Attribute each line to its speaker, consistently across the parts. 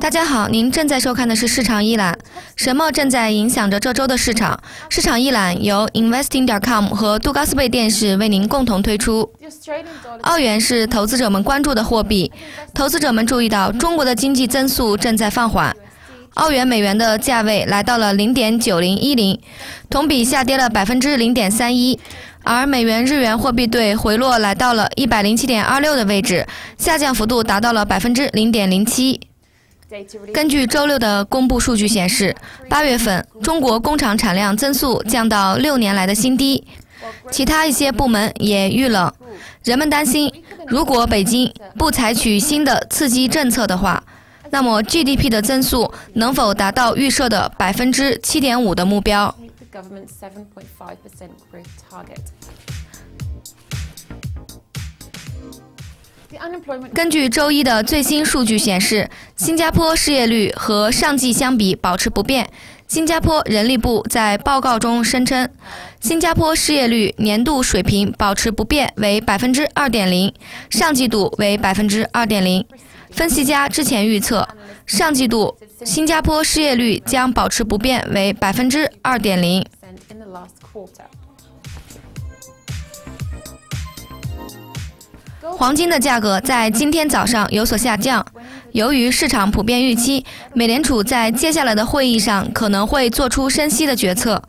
Speaker 1: 大家好，您正在收看的是市场一览。什么正在影响着这周的市场？市场一览由 Investing.com 和杜高斯贝电视为您共同推出。澳元是投资者们关注的货币，投资者们注意到中国的经济增速正在放缓。澳元美元的价位来到了零点九零一零，同比下跌了百分之零点三一，而美元日元货币对回落来到了一百零七点二六的位置，下降幅度达到了百分之零点零七。根据周六的公布数据显示，八月份中国工厂产量增速降到六年来的新低，其他一些部门也遇冷。人们担心，如果北京不采取新的刺激政策的话。那么 GDP 的增速能否达到预设的百分之七点五的目标？根据周一的最新数据显示，新加坡失业率和上季相比保持不变。新加坡人力部在报告中声称，新加坡失业率年度水平保持不变，为百分之二点零，上季度为百分之二点零。分析家之前预测，上季度新加坡失业率将保持不变，为百分之二点零。黄金的价格在今天早上有所下降，由于市场普遍预期美联储在接下来的会议上可能会做出升息的决策。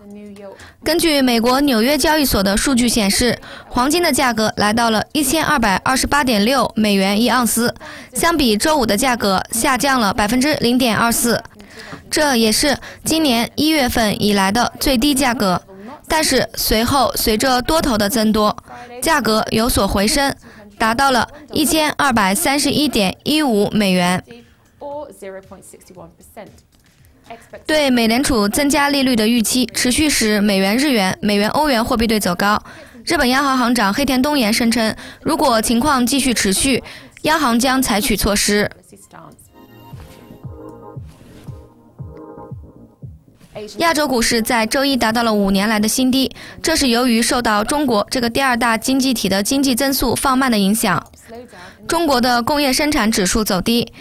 Speaker 1: 根据美国纽约交易所的数据显示，黄金的价格来到了一千二百二十八点六美元一盎司，相比周五的价格下降了百分之零点二四，这也是今年一月份以来的最低价格。但是随后随着多头的增多，价格有所回升，达到了一千二百三十一点一五美元。对美联储增加利率的预期持续使美元、日元、美元、欧元货币对走高。日本央行行长黑田东彦声称，如果情况继续持续，央行将采取措施。亚洲股市在周一达到了五年来的新低，这是由于受到中国这个第二大经济体的经济增速放慢的影响。中国的工业生产指数走低。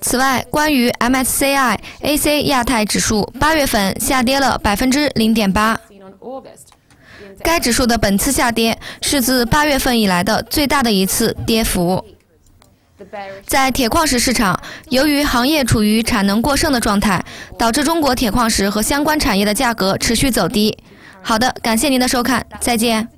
Speaker 1: 此外，关于 MSCI AC 亚太指数，八月份下跌了百分之零点八。该指数的本次下跌是自八月份以来的最大的一次跌幅。在铁矿石市场，由于行业处于产能过剩的状态，导致中国铁矿石和相关产业的价格持续走低。好的，感谢您的收看，再见。